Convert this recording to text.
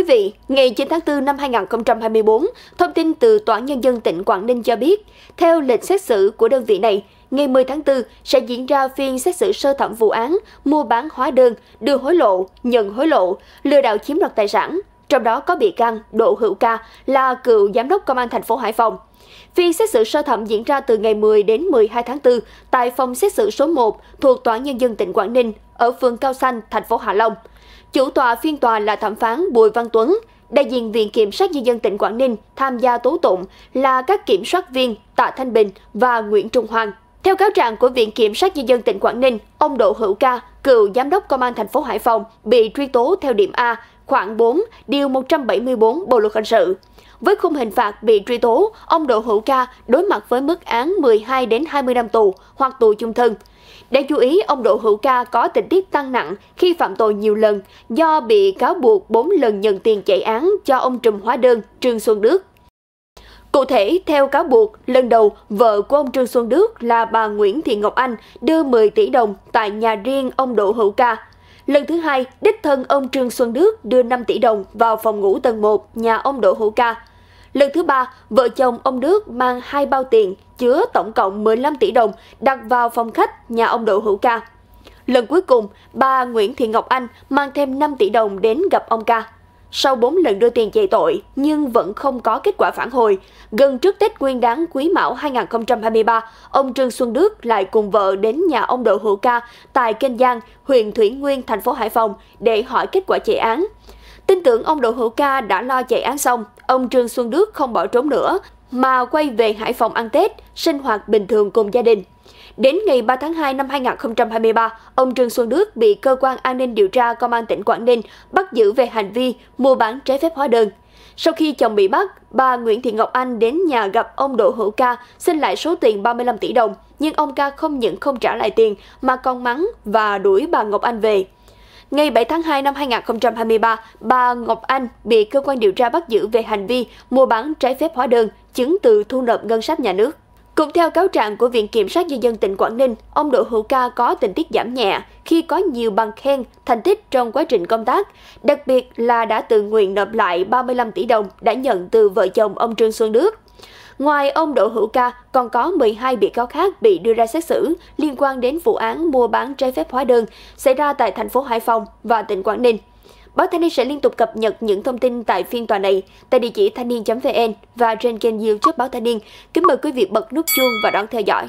quý vị, ngày 9 tháng 4 năm 2024, thông tin từ Tòa án Nhân dân tỉnh Quảng Ninh cho biết, theo lịch xét xử của đơn vị này, ngày 10 tháng 4 sẽ diễn ra phiên xét xử sơ thẩm vụ án mua bán hóa đơn, đưa hối lộ, nhận hối lộ, lừa đảo chiếm đoạt tài sản, trong đó có bị can Đỗ Hữu Ca là cựu giám đốc công an thành phố Hải Phòng. Phiên xét xử sơ thẩm diễn ra từ ngày 10 đến 12 tháng 4 tại phòng xét xử số 1 thuộc Tòa án Nhân dân tỉnh Quảng Ninh ở phường Cao Xanh, thành phố Hạ Long. Chủ tọa phiên tòa là thẩm phán Bùi Văn Tuấn, đại diện Viện Kiểm sát Nhân dân tỉnh Quảng Ninh tham gia tố tụng là các kiểm soát viên Tạ Thanh Bình và Nguyễn Trung Hoàng. Theo cáo trạng của Viện Kiểm sát Nhân dân tỉnh Quảng Ninh, ông Đỗ Hữu Ca, cựu giám đốc công an thành phố Hải Phòng, bị truy tố theo điểm A, khoảng 4, điều 174 Bộ luật hình sự. Với khung hình phạt bị truy tố, ông Đỗ Hữu Ca đối mặt với mức án 12 đến 20 năm tù hoặc tù chung thân. Đáng chú ý, ông Đỗ Hữu Ca có tình tiết tăng nặng khi phạm tội nhiều lần do bị cáo buộc 4 lần nhận tiền chạy án cho ông trùm hóa đơn Trương Xuân Đức. Cụ thể, theo cáo buộc, lần đầu, vợ của ông Trương Xuân Đức là bà Nguyễn Thị Ngọc Anh đưa 10 tỷ đồng tại nhà riêng ông Đỗ Hữu Ca. Lần thứ hai, đích thân ông Trương Xuân Đức đưa 5 tỷ đồng vào phòng ngủ tầng 1 nhà ông Đỗ Hữu Ca. Lần thứ ba, vợ chồng ông Đức mang hai bao tiền chứa tổng cộng 15 tỷ đồng đặt vào phòng khách nhà ông Đỗ Hữu Ca. Lần cuối cùng, bà Nguyễn Thị Ngọc Anh mang thêm 5 tỷ đồng đến gặp ông Ca. Sau 4 lần đưa tiền chạy tội nhưng vẫn không có kết quả phản hồi, gần trước Tết Nguyên đán Quý Mão 2023, ông Trương Xuân Đức lại cùng vợ đến nhà ông Đỗ Hữu Ca tại Kênh Giang, huyện Thủy Nguyên, thành phố Hải Phòng để hỏi kết quả chạy án. Tin tưởng ông Đỗ Hữu Ca đã lo chạy án xong, ông Trương Xuân Đức không bỏ trốn nữa, mà quay về Hải Phòng ăn Tết, sinh hoạt bình thường cùng gia đình. Đến ngày 3 tháng 2 năm 2023, ông Trương Xuân Đức bị cơ quan an ninh điều tra công an tỉnh Quảng Ninh bắt giữ về hành vi mua bán trái phép hóa đơn. Sau khi chồng bị bắt, bà Nguyễn Thị Ngọc Anh đến nhà gặp ông Đỗ Hữu Ca xin lại số tiền 35 tỷ đồng, nhưng ông Ca không những không trả lại tiền mà còn mắng và đuổi bà Ngọc Anh về. Ngày 7 tháng 2 năm 2023, bà Ngọc Anh bị cơ quan điều tra bắt giữ về hành vi mua bán trái phép hóa đơn, chứng từ thu nộp ngân sách nhà nước. Cũng theo cáo trạng của Viện Kiểm sát Nhân dân tỉnh Quảng Ninh, ông Đỗ Hữu Ca có tình tiết giảm nhẹ khi có nhiều bằng khen, thành tích trong quá trình công tác, đặc biệt là đã tự nguyện nộp lại 35 tỷ đồng đã nhận từ vợ chồng ông Trương Xuân Đức. Ngoài ông Đỗ Hữu Ca, còn có 12 bị cáo khác bị đưa ra xét xử liên quan đến vụ án mua bán trái phép hóa đơn xảy ra tại thành phố Hải Phòng và tỉnh Quảng Ninh. Báo Thanh niên sẽ liên tục cập nhật những thông tin tại phiên tòa này tại địa chỉ thanh niên.vn và trên kênh youtube Báo Thanh niên. Kính mời quý vị bật nút chuông và đón theo dõi.